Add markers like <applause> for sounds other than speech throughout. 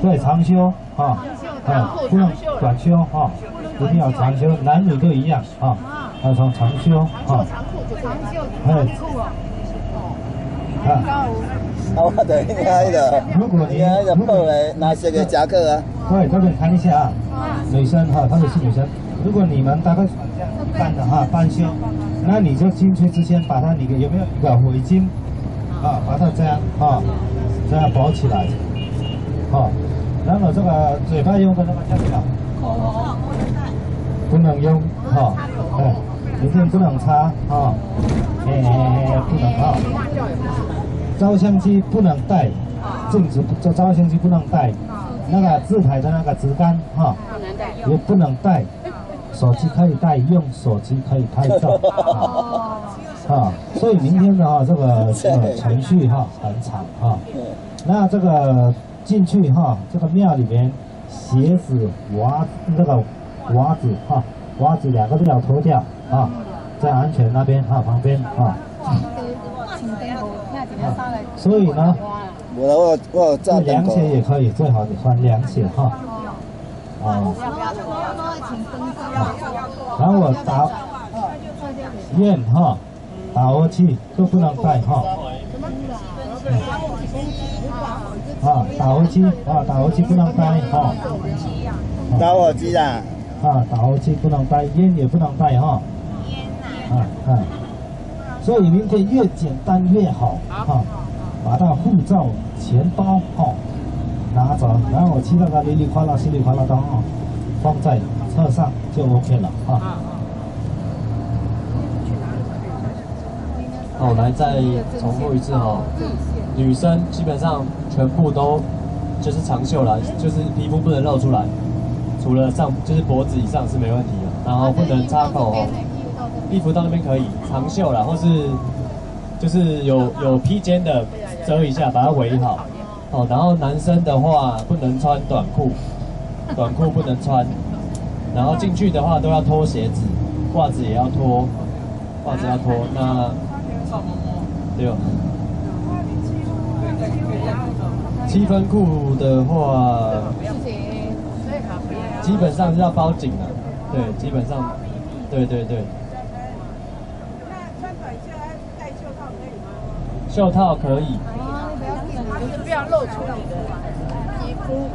对，长袖啊，啊，不能短袖啊，一定要长袖，男女都一样啊，要穿长袖啊，长裤就长袖哎。长裤哦。啊，啊，我的应该的，如果你应该的布诶，拿些个夹克啊，对，这边看一下啊，女生哈，特别是女生，如果你们大概半的哈半袖，那你就进去之前把它你有没有一个围巾？啊，把它这样啊，这样包起来，啊，然后这个嘴巴用的那个叫什么？口红不能。用哈，哎，一定不能擦哈，哎不能啊，照相机不能带，镜子照照相机不能带，那个自拍的那个直杆哈，不能带。也不能带，手机可以带，用手机可以拍照啊，啊，<laughs> 所以明天的话，这个这个程序哈很长啊。那这个进去哈，这个庙里面，鞋子、袜那个袜子哈，袜子两个都要脱掉啊，在安全那边哈旁边啊。所以呢，我我我有炸凉鞋也可以，最好你穿凉鞋哈。啊，然后我打验哈，打过去都不能带哈。啊，打火机啊，打火机不能带哈。打火机啊，啊，打火机不能带，烟也不能带哈。啊啊，所以明天越简单越好哈，把那护照、钱包哈拿走，然后其他的哩哩哗啦、稀里哗啦的哈，放在车上就 OK 了啊。好，来再重复一次哈，女生基本上全部都就是长袖啦，就是皮肤不能露出来，除了上就是脖子以上是没问题的，然后不能插口红，衣服到那边可以长袖啦，或是就是有有披肩的遮一下，把它围好。哦，然后男生的话不能穿短裤，短裤不能穿，然后进去的话都要脱鞋子，袜子也要脱，袜子要脱。那 <laughs> 对哦。七分裤的话，基本上是要包紧的，对，基本上，对对对。袖套可以，就是不要露出你的肌肤。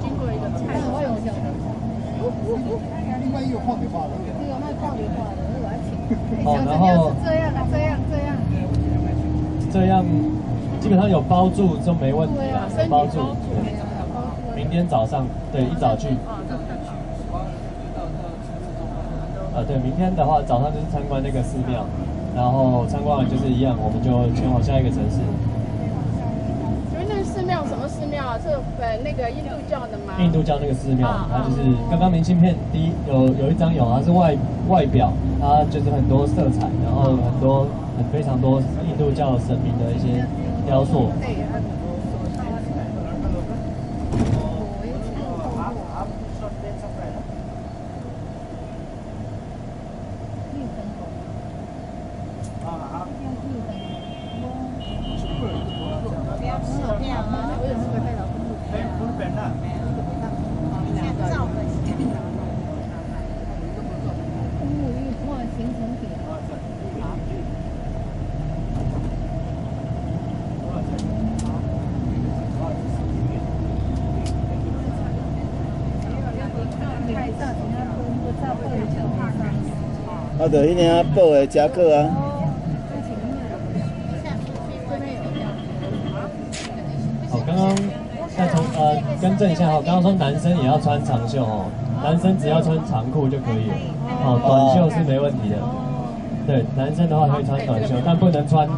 经过一个菜市场。哦，然后这样啊，这样这样。这样基本上有包住就没问题了，包住。明天早上对一早去。呃，对，明天的话早上就是参观那个寺庙，然后参观完就是一样，我们就前往下一个城市。寺庙什么寺庙啊？是呃那个印度教的吗？印度教那个寺庙啊，它就是刚刚明信片第一有有一张有，它是外外表，它就是很多色彩，然后很多很非常多印度教神明的一些雕塑。我的迄领布的夹克啊，好，刚刚再从呃更正一下哈，刚刚说男生也要穿长袖哦，男生只要穿长裤就可以了，哦，短袖是没问题的。对，男生的话可以穿短袖，但不能穿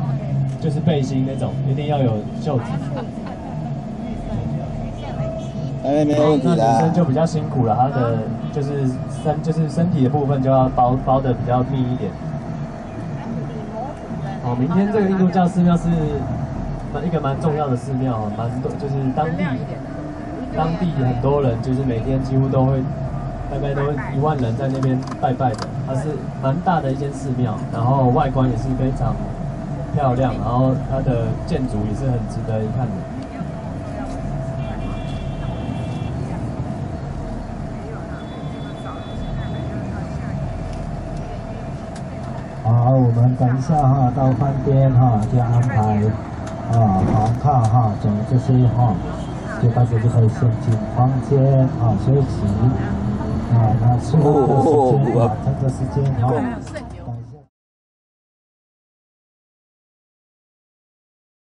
就是背心那种，一定要有袖子。哎，没问题那女生。就比较辛苦了，她的就是身就是身体的部分就要包包的比较密一点。哦，明天这个印度教寺庙是蛮一个蛮重要的寺庙哦，蛮多就是当地当地很多人就是每天几乎都会，大概都一万人在那边拜拜的。它是蛮大的一间寺庙，然后外观也是非常漂亮，然后它的建筑也是很值得一看的。好，我们等一下哈，到饭店哈就安排啊房卡哈，整这些哈，就大家就可以先进房间啊休息啊，那吃饭的时间啊，餐的时间哈。圣经